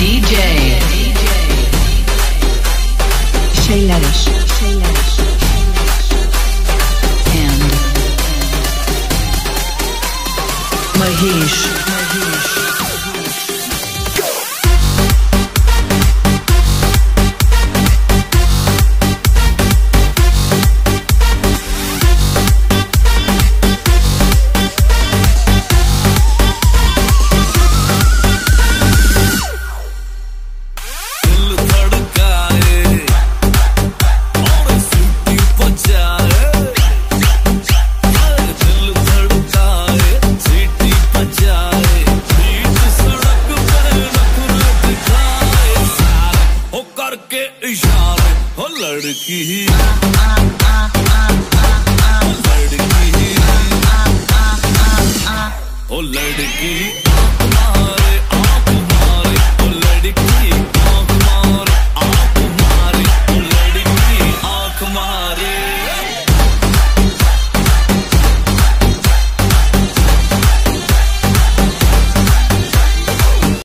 DJ. Şeyleriş. And. Mahesh. करके इशारे हो लड़की। ही लड़की। ओ लड़की।